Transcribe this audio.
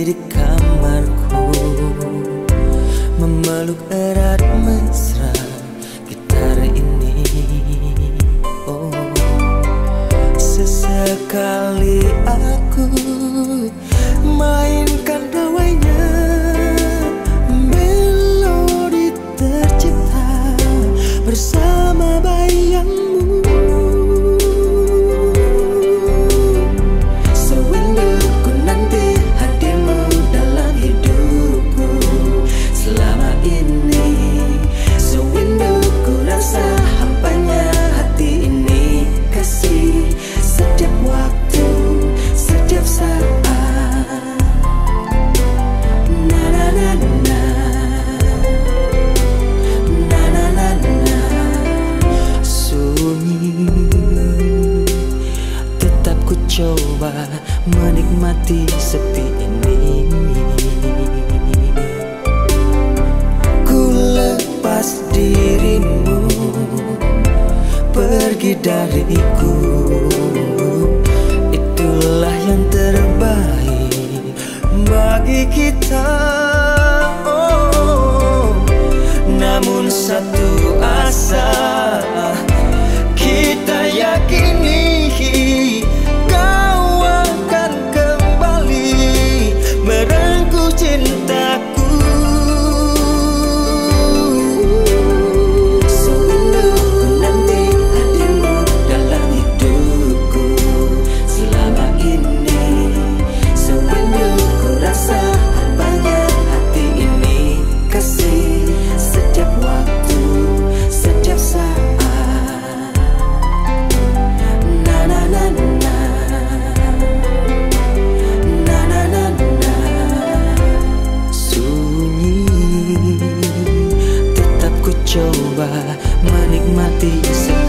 di kamarku. Memeluk erat meski Coba menikmati sepi ini. Ku lepas dirimu pergi dariku. Itulah yang terbaik bagi kita. Oh, Namun satu asa mencoba menikmati segala